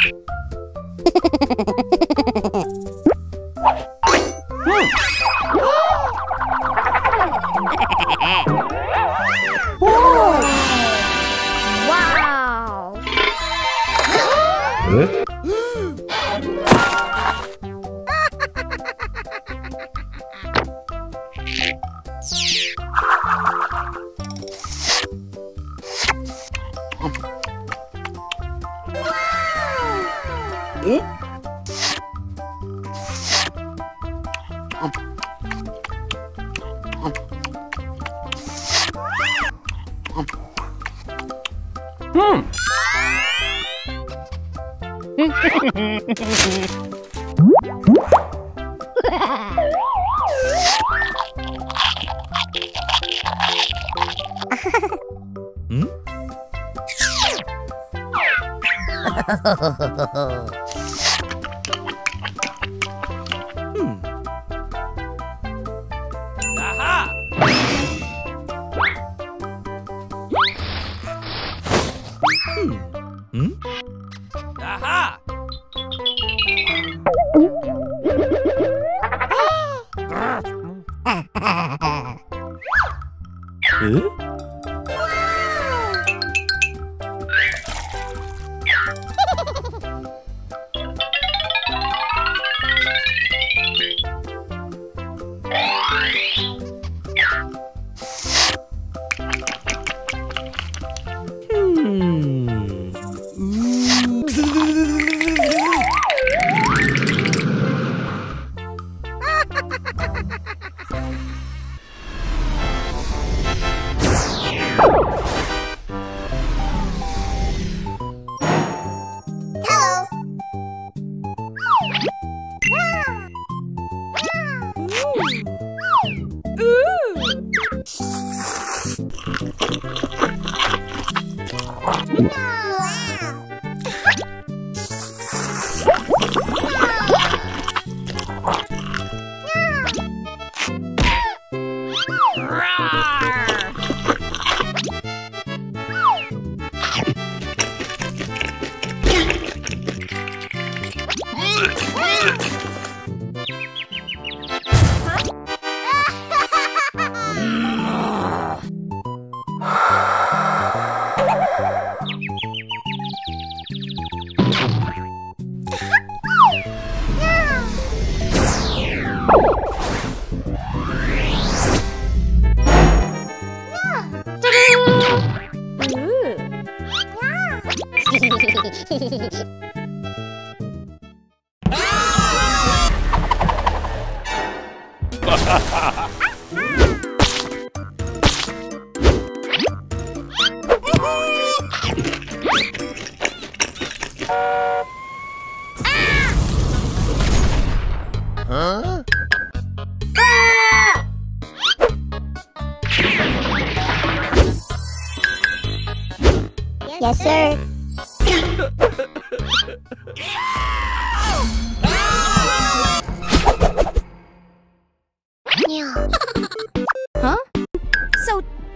ウフフフフフフ。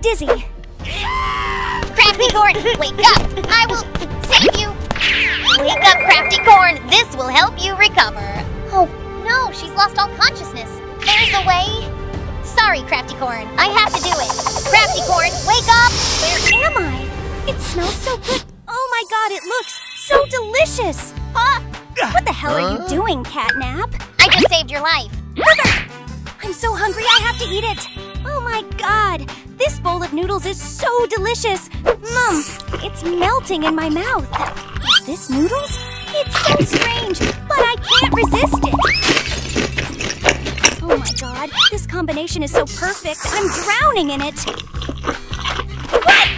Dizzy. Crafty Corn, wake up! I will save you! Wake up, Crafty Corn! This will help you recover. Oh, no, she's lost all consciousness. There's a way. Sorry, Crafty Corn. I have to do it. Crafty Corn, wake up! Where am I? It smells so good. Oh my god, it looks so delicious. Ah, what the hell are you doing, Catnap? I just saved your life. I'm so hungry, I have to eat it. Oh my god, this bowl of noodles is so delicious. Mmm, it's melting in my mouth. Is this noodles? It's so strange, but I can't resist it. Oh my god, this combination is so perfect. I'm drowning in it. What?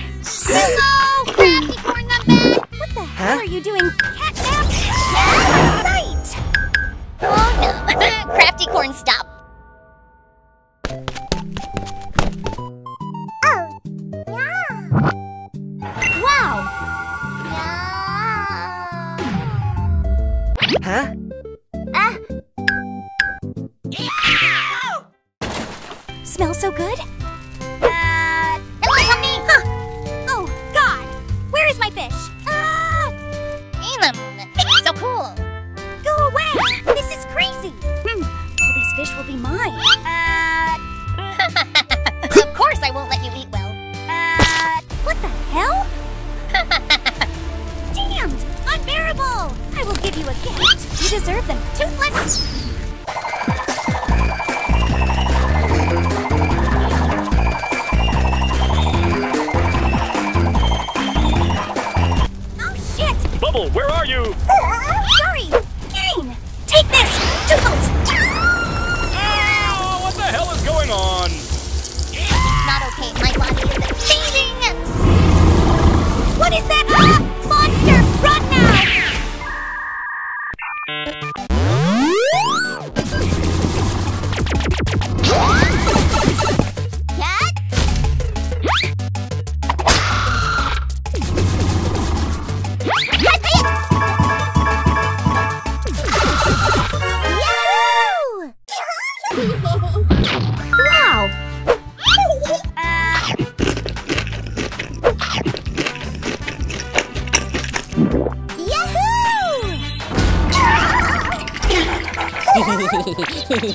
Hello, Crafty Corn! What the hell are you doing? Catnap? Out of my sight! Oh no. Crafty Corn, stop.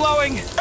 glowing.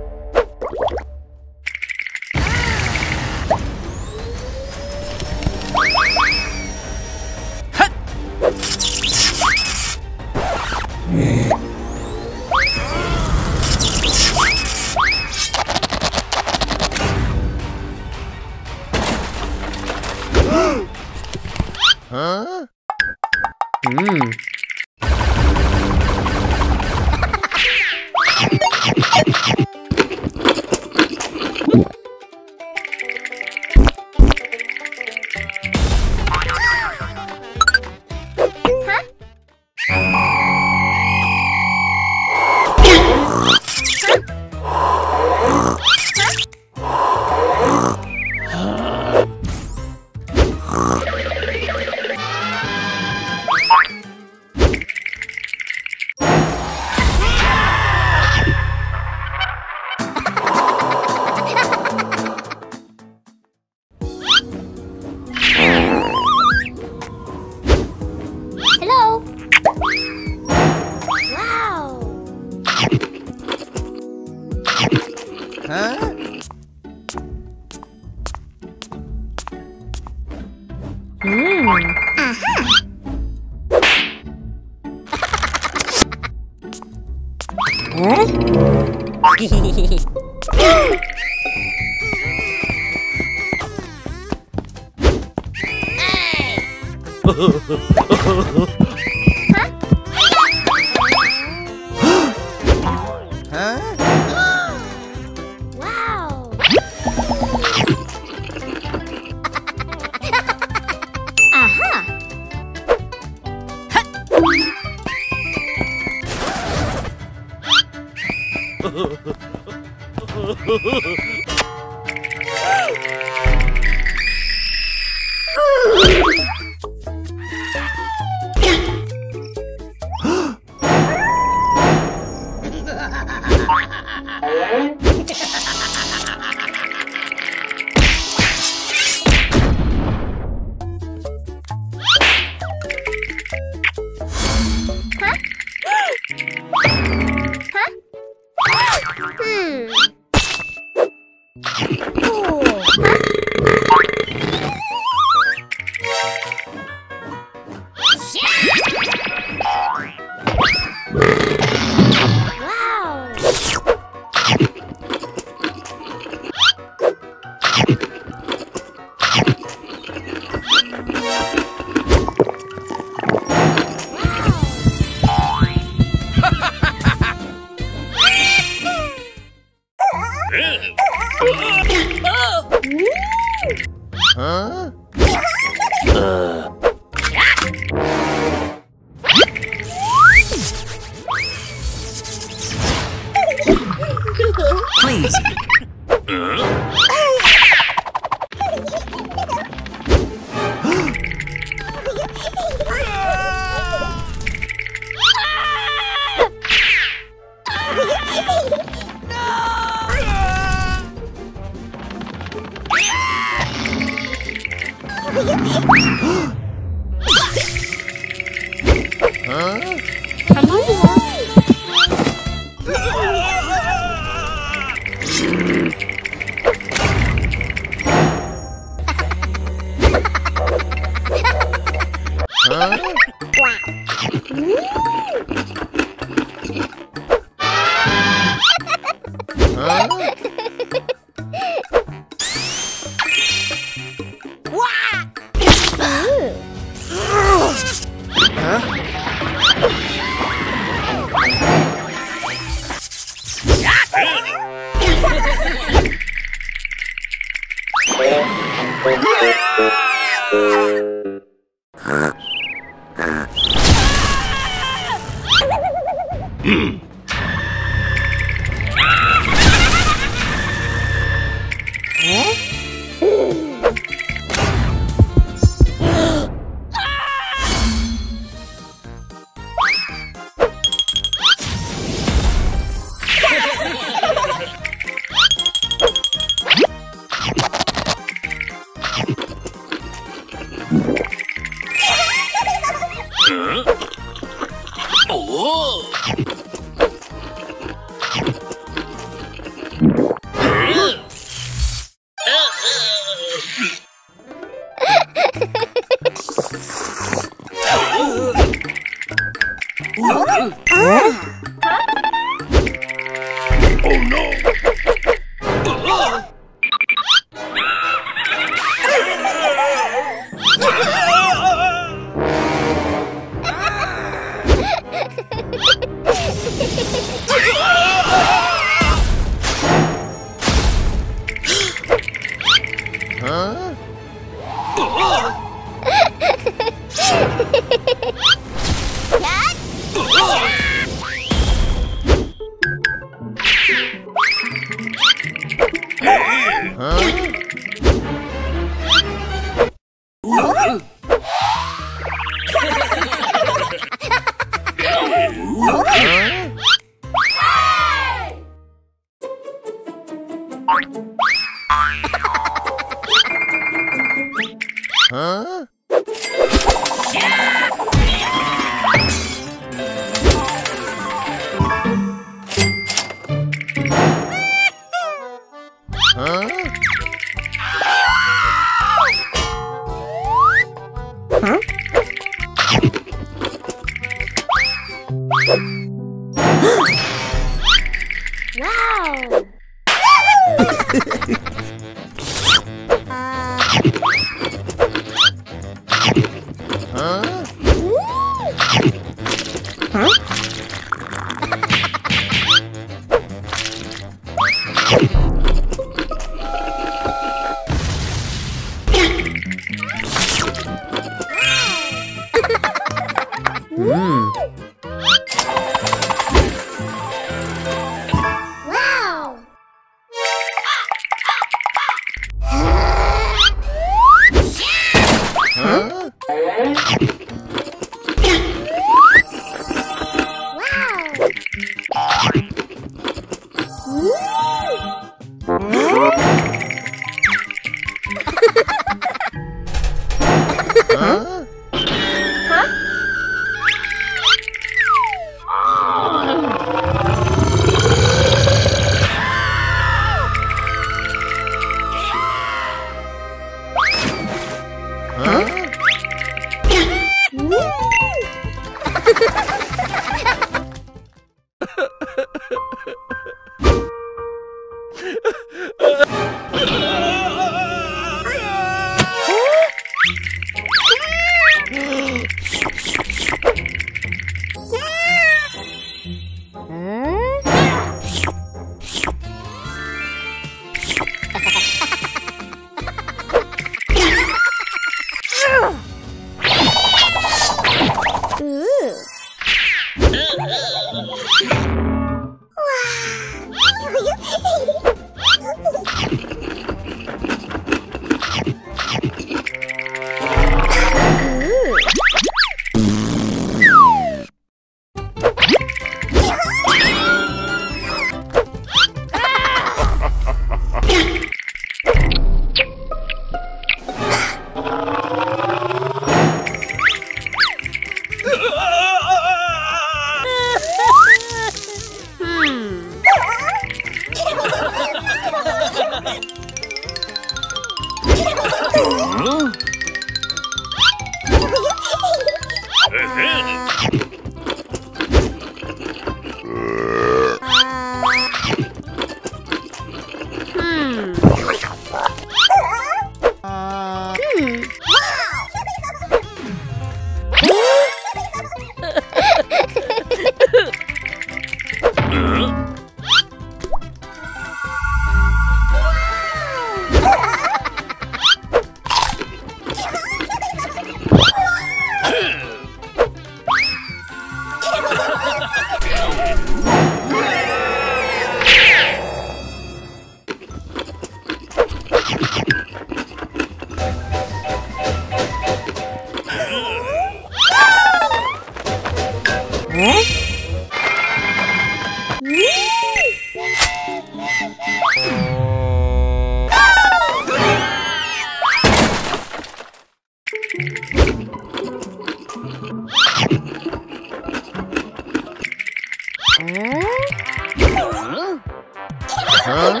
Huh?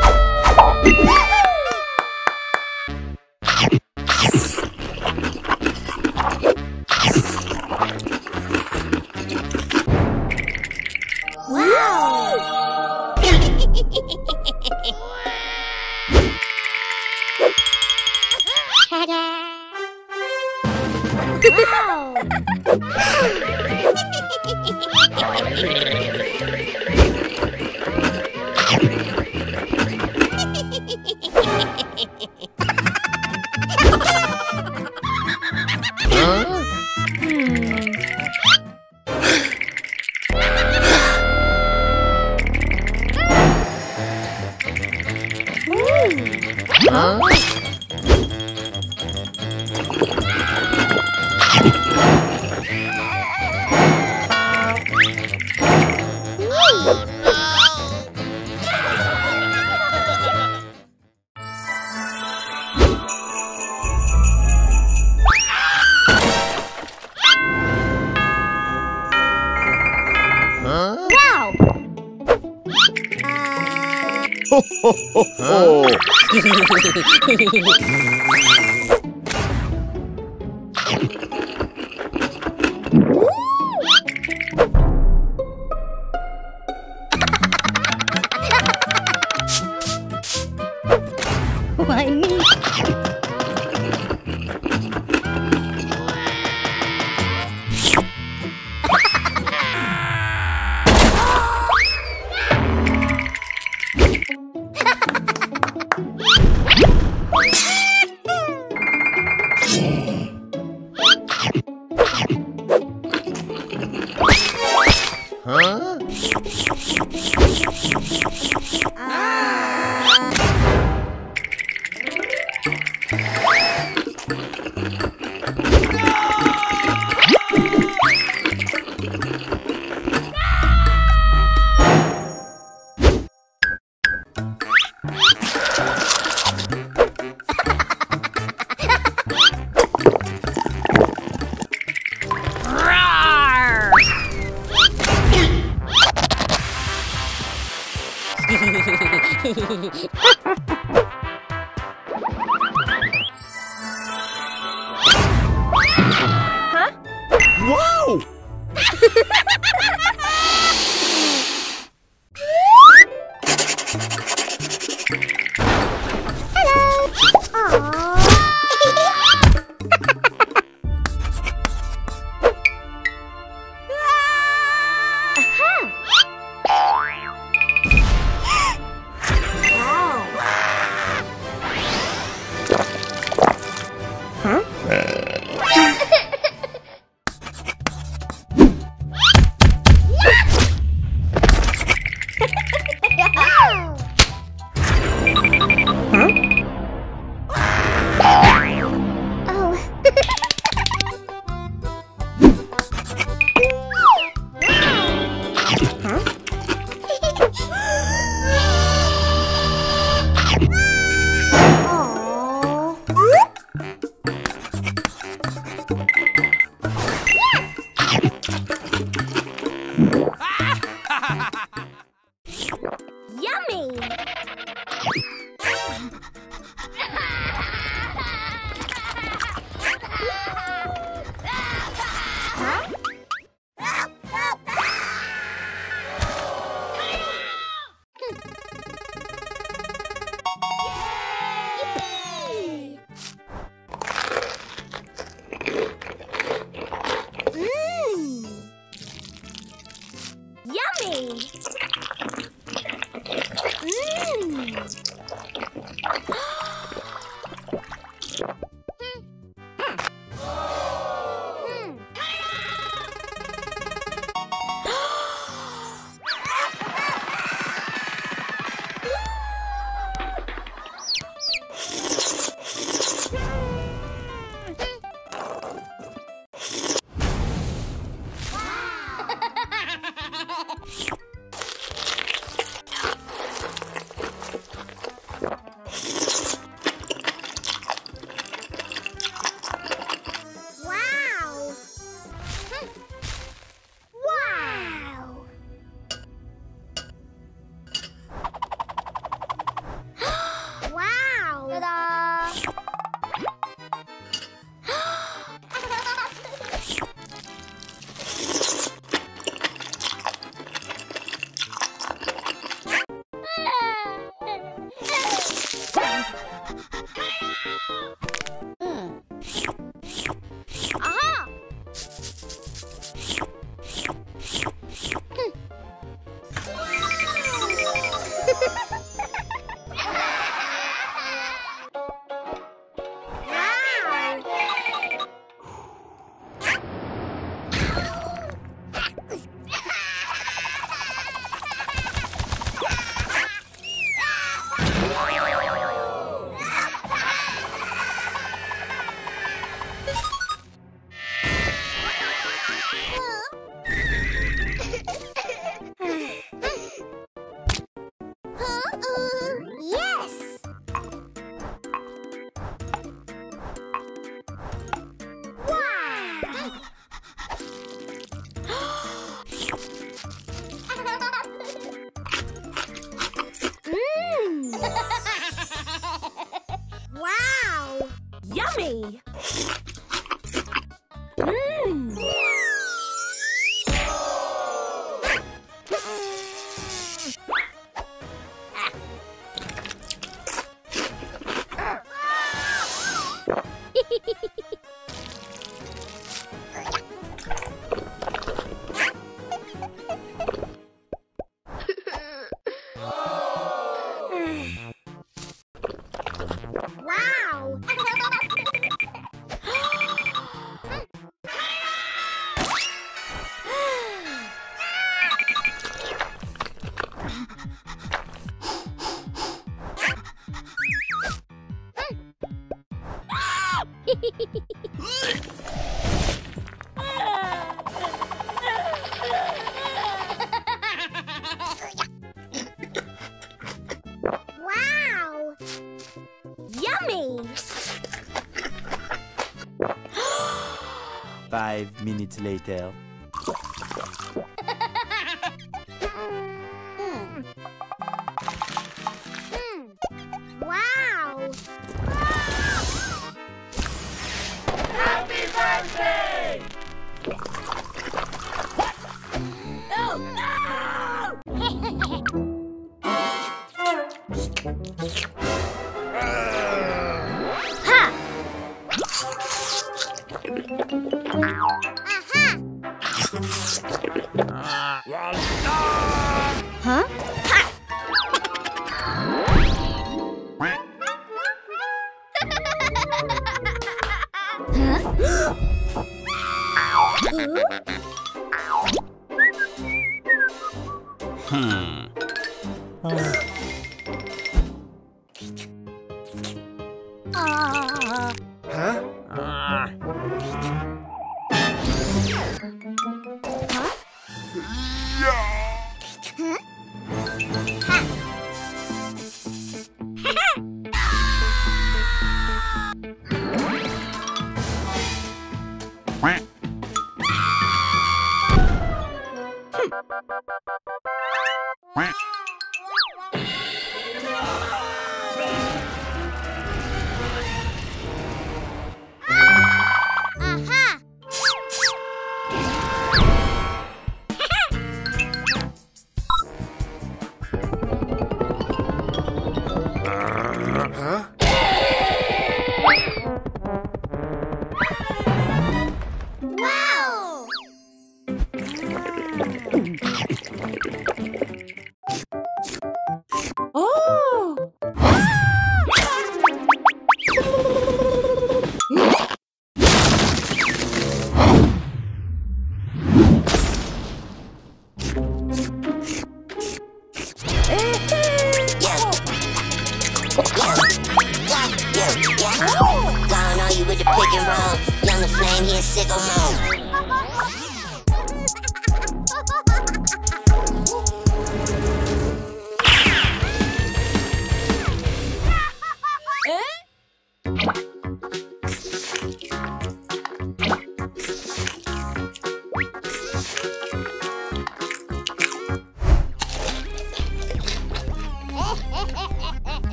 Five minutes later.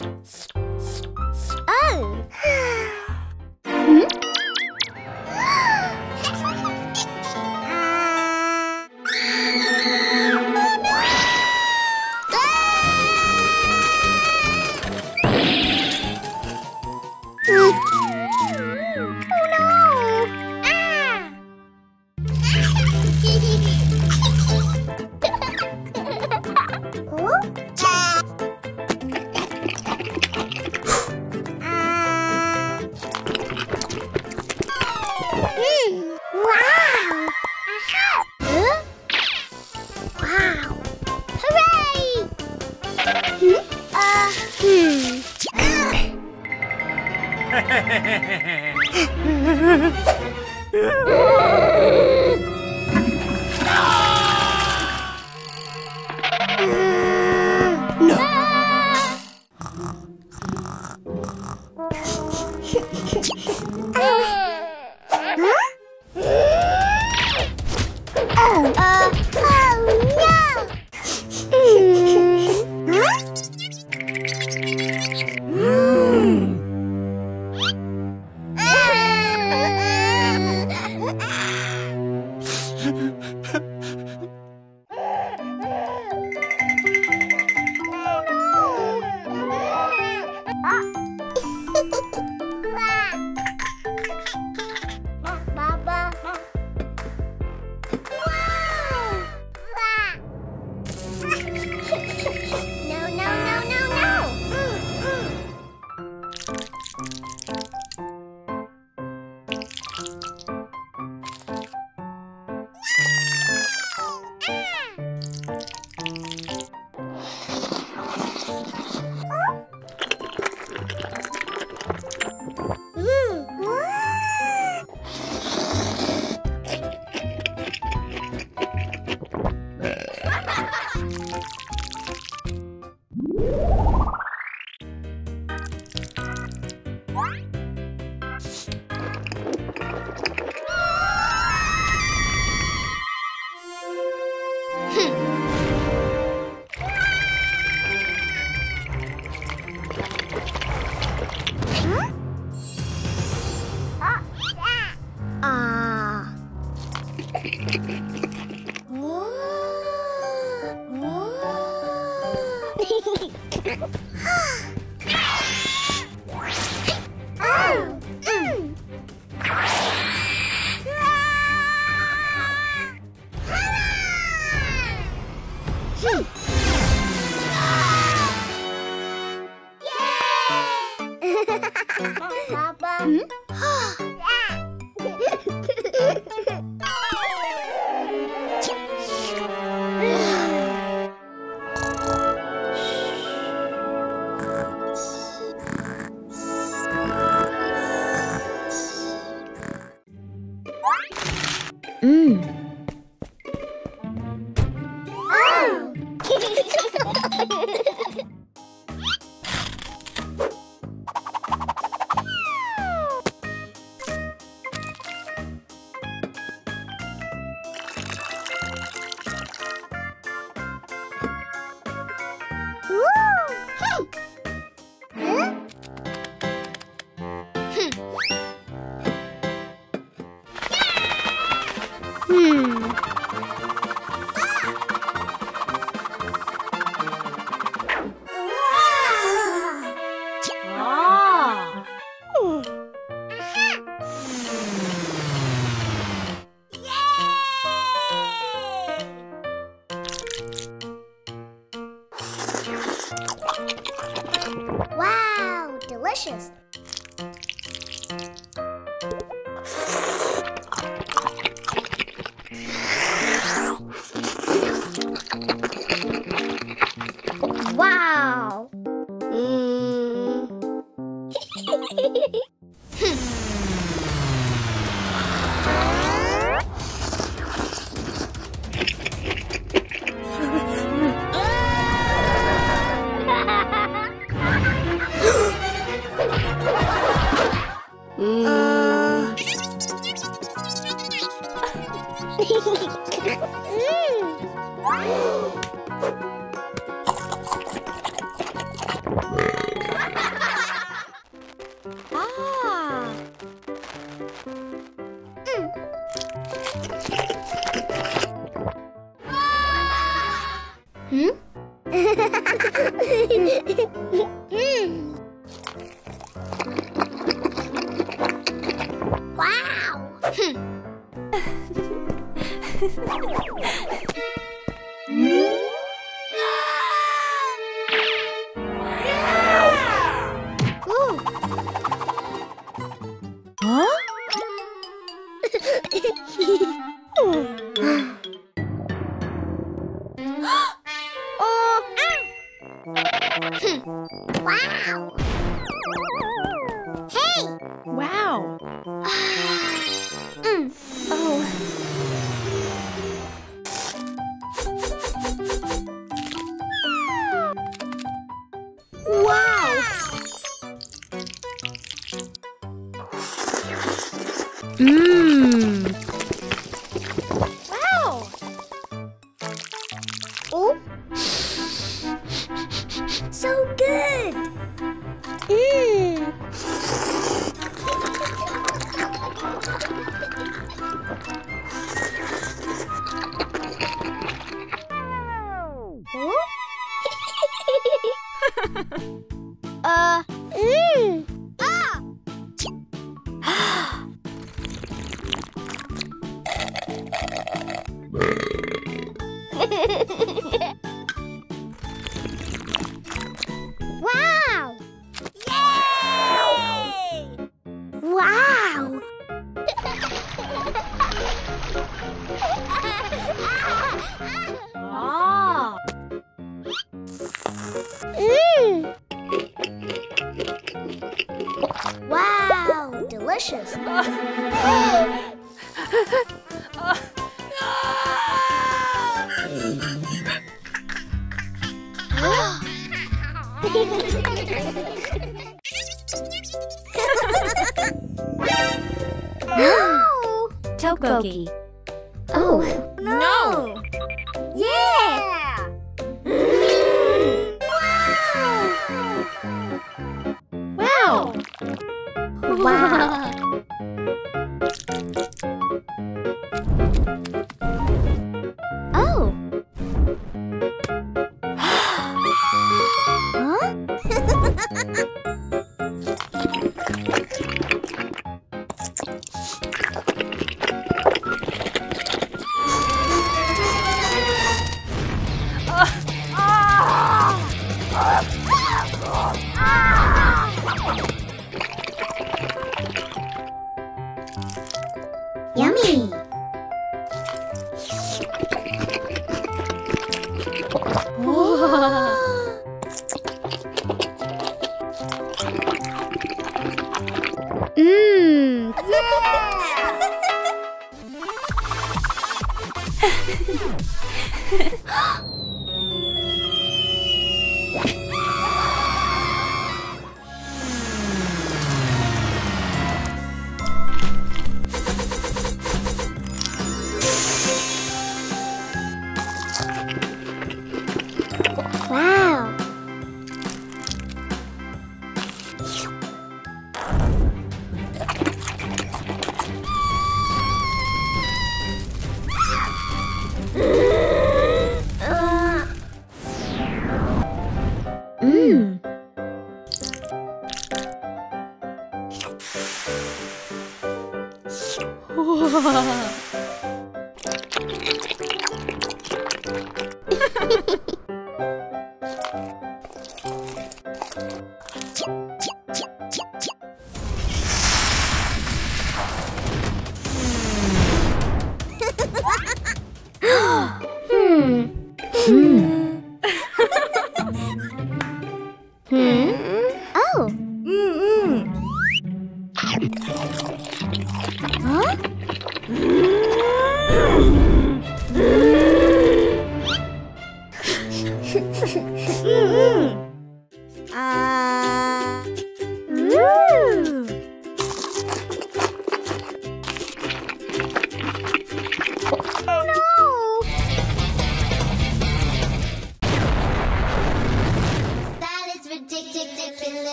Wow! No!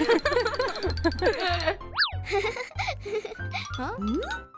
huh? wow!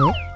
어?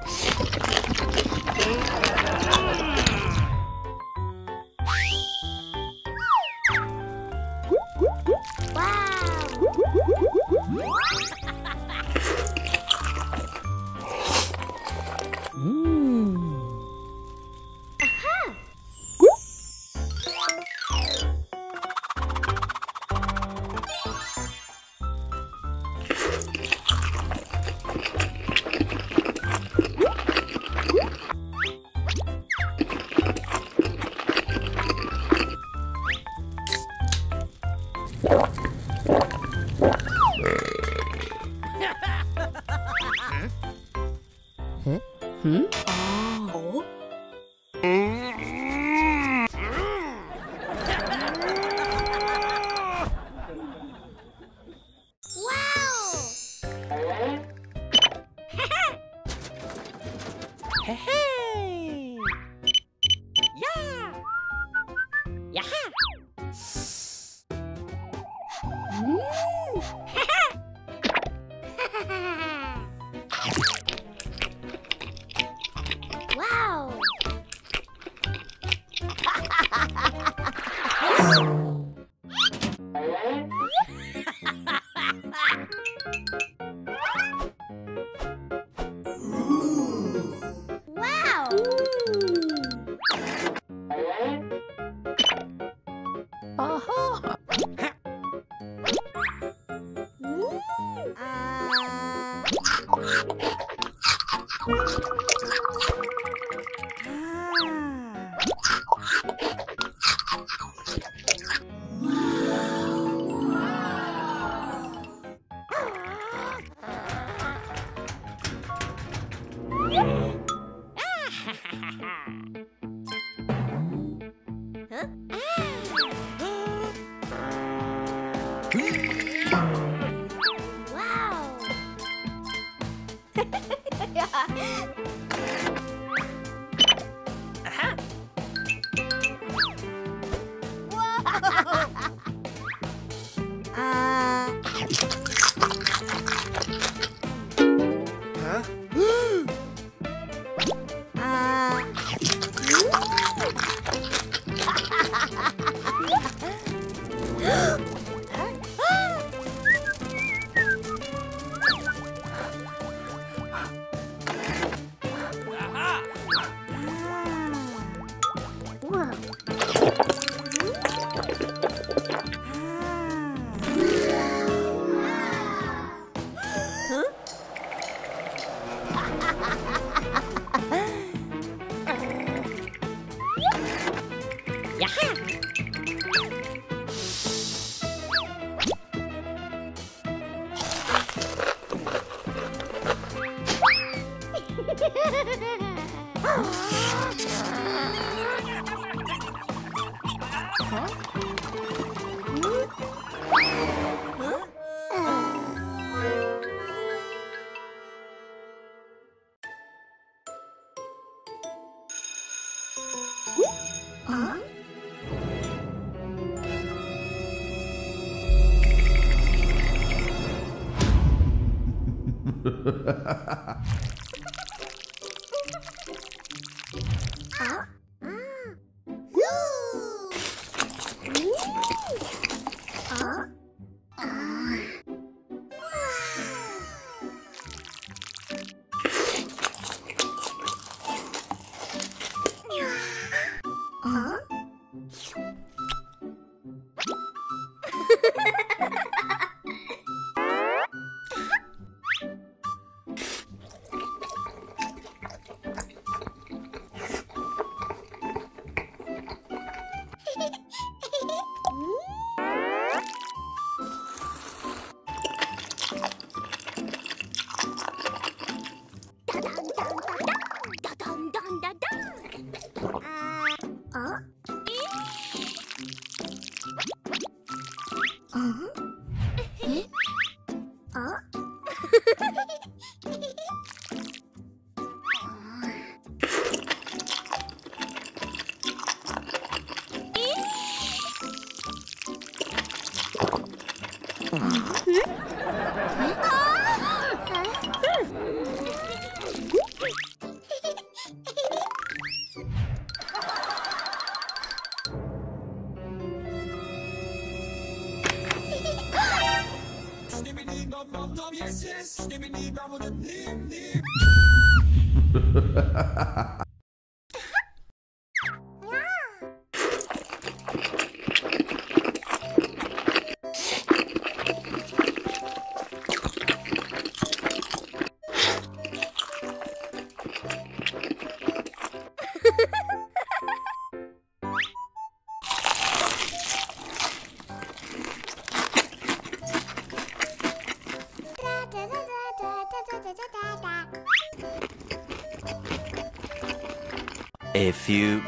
啊？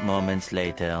Moments later.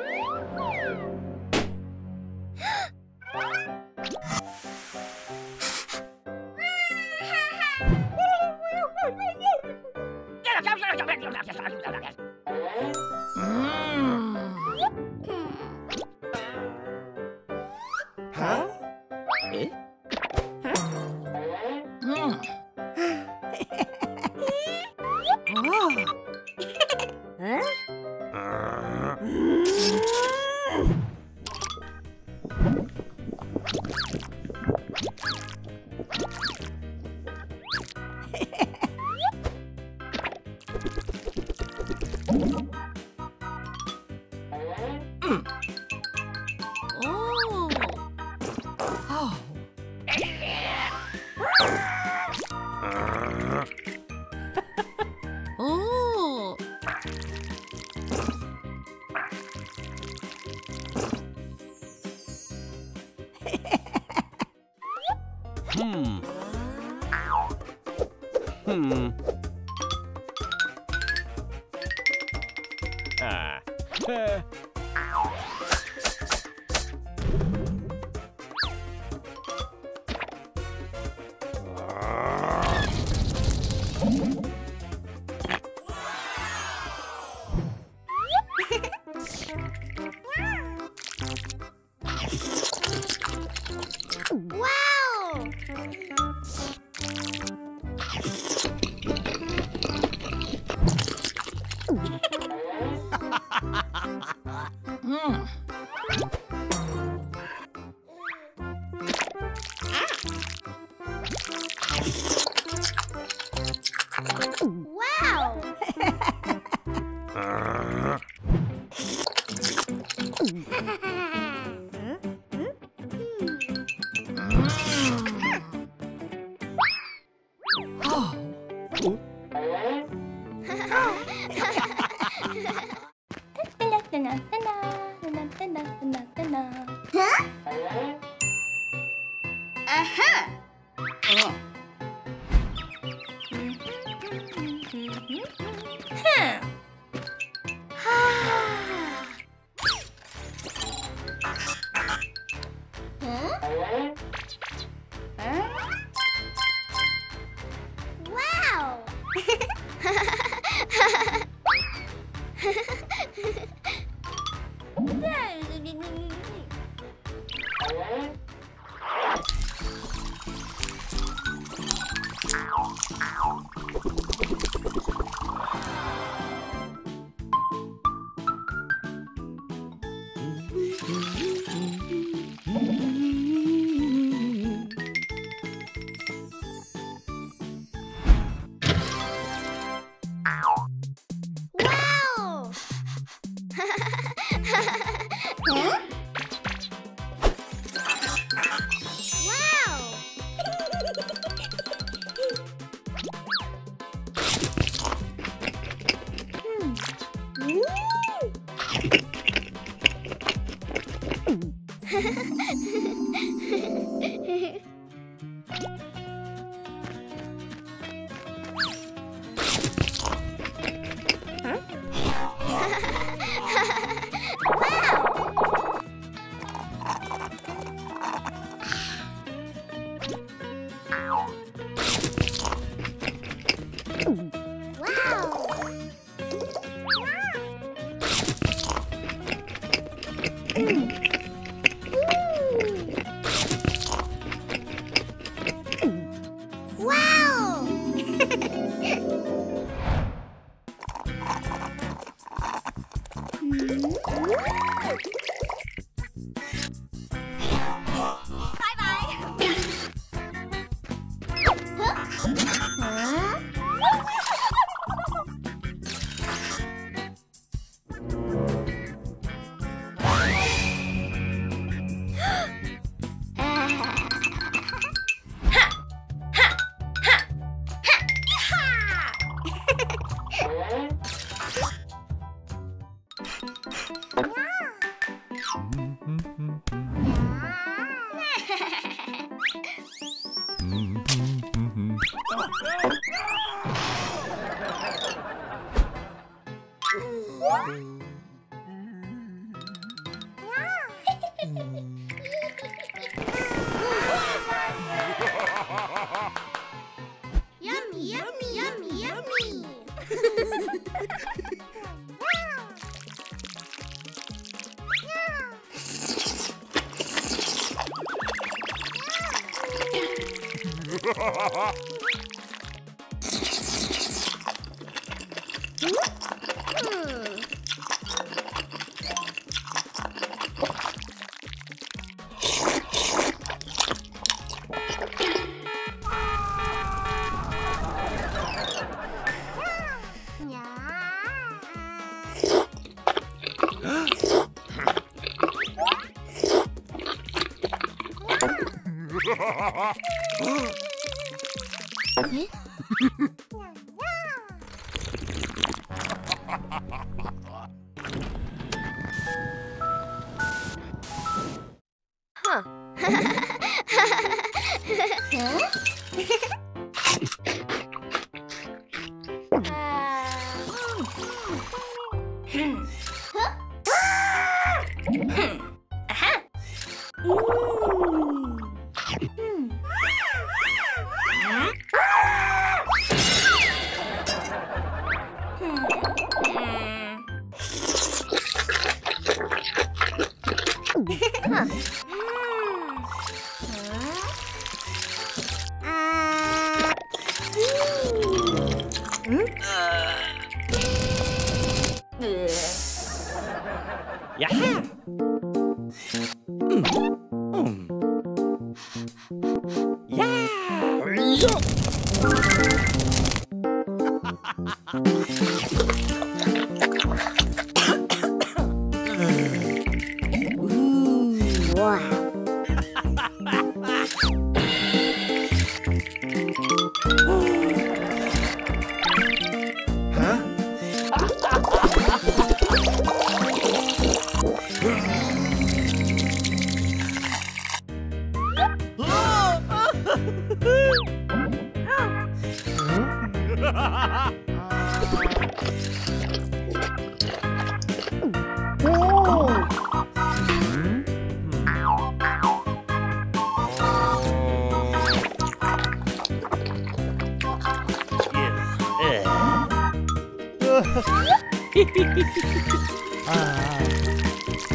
아,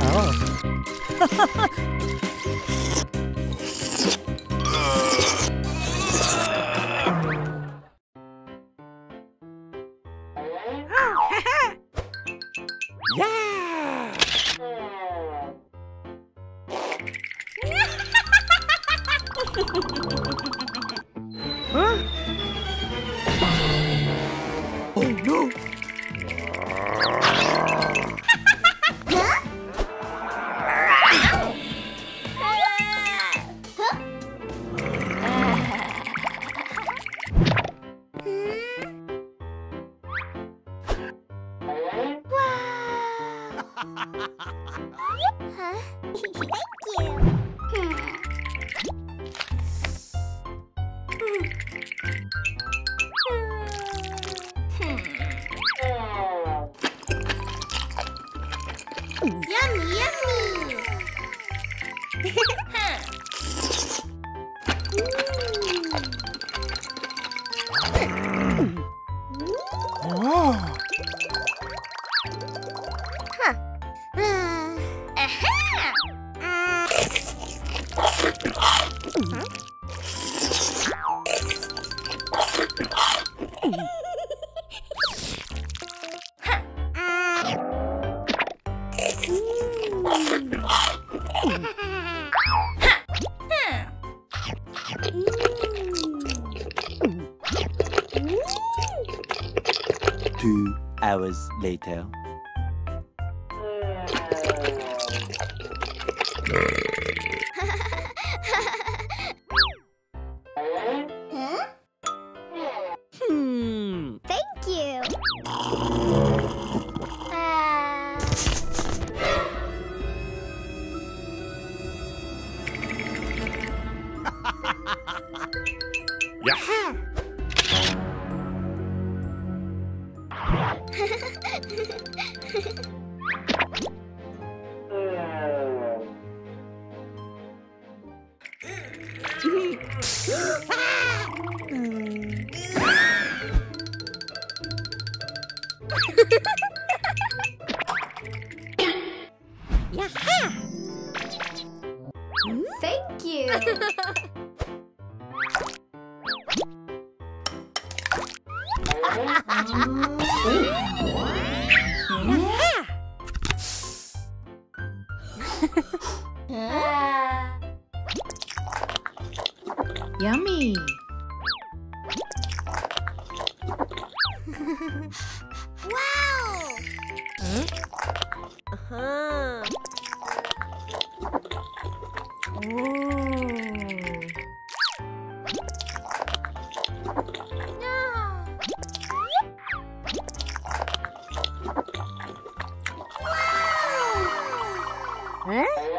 아, later. 짜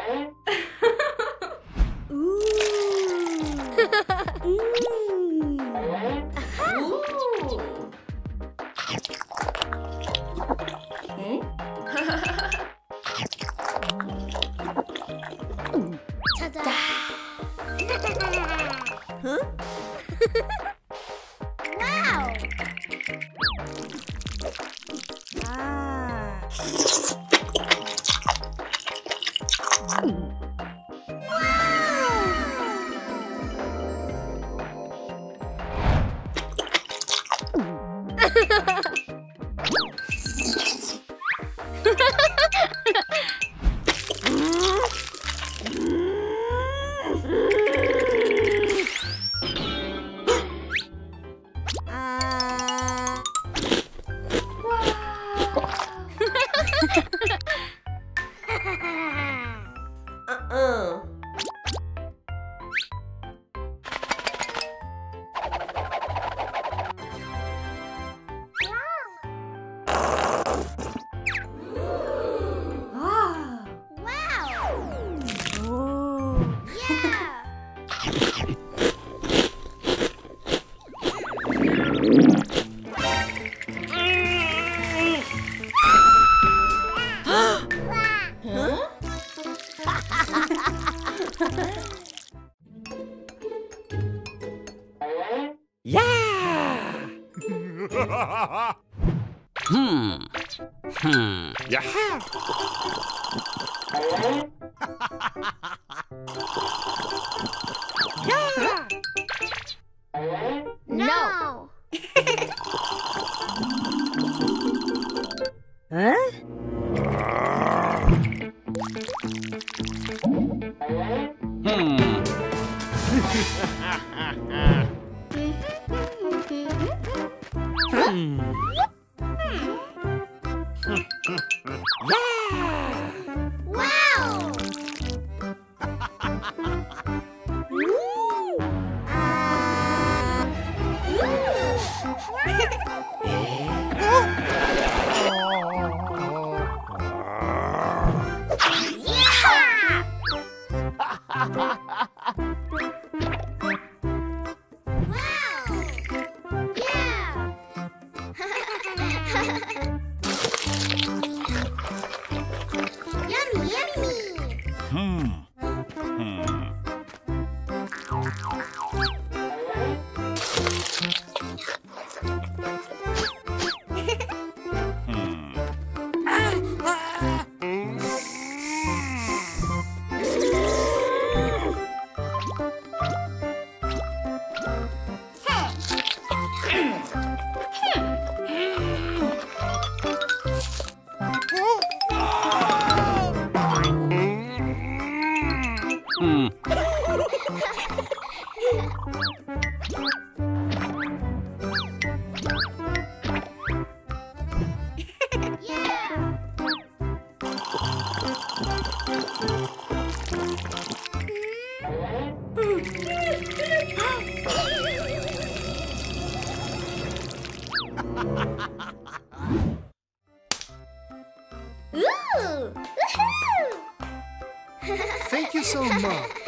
Thank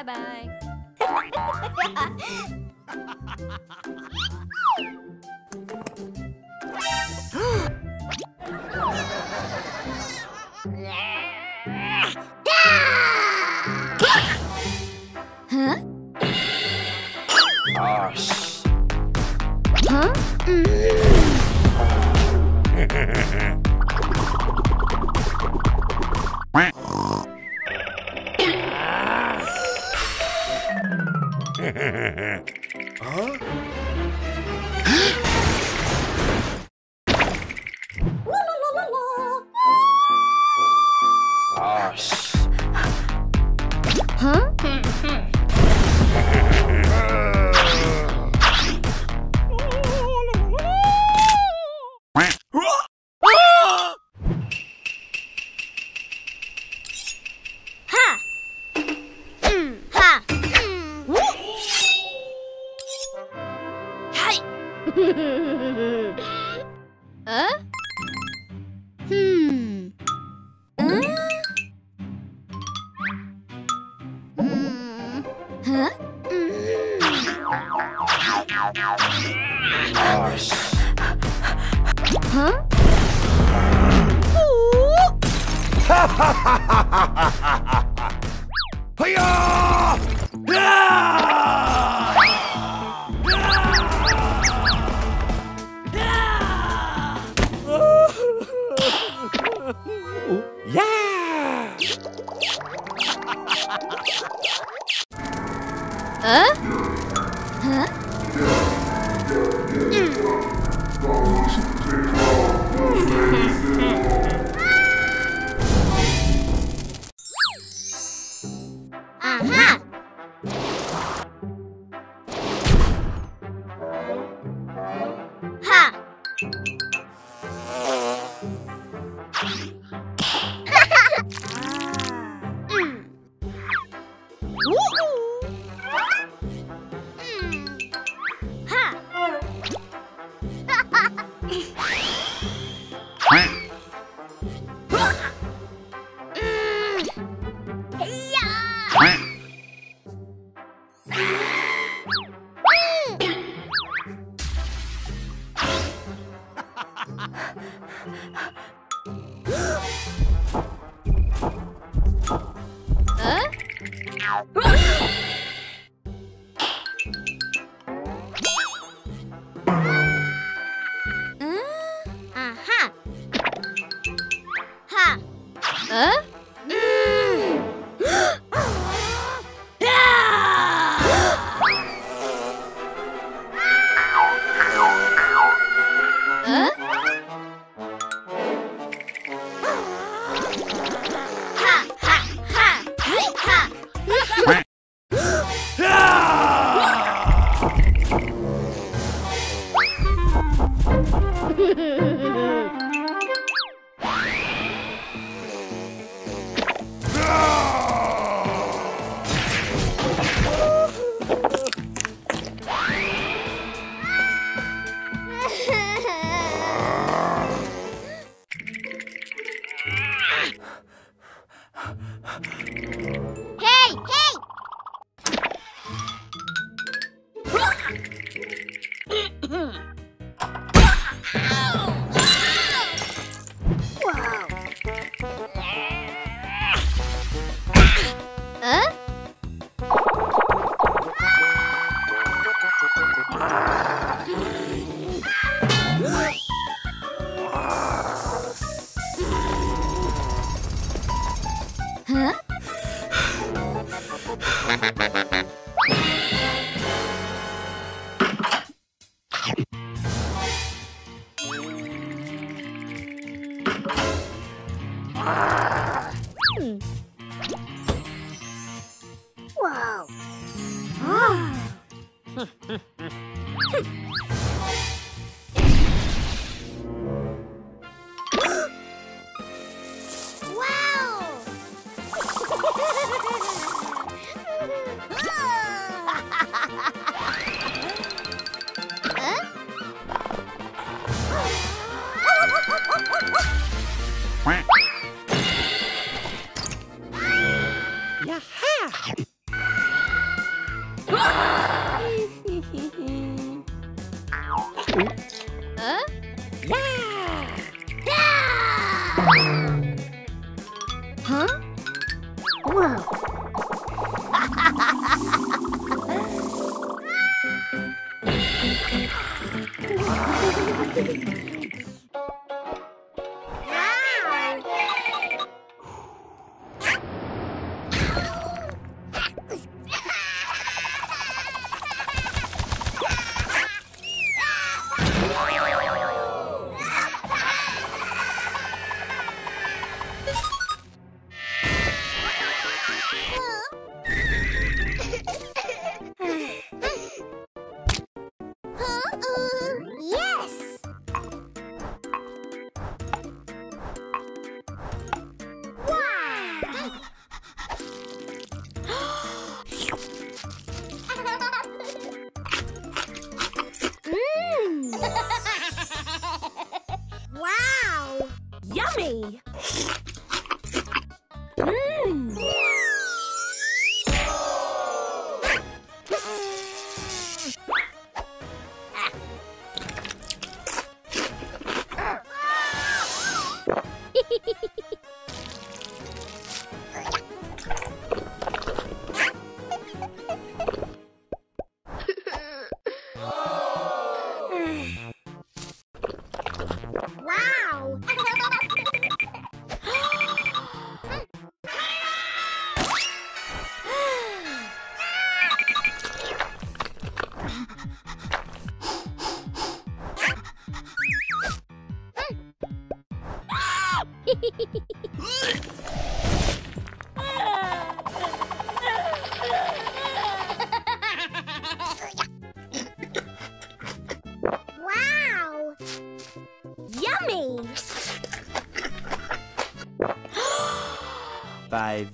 拜拜。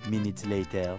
Minutes later.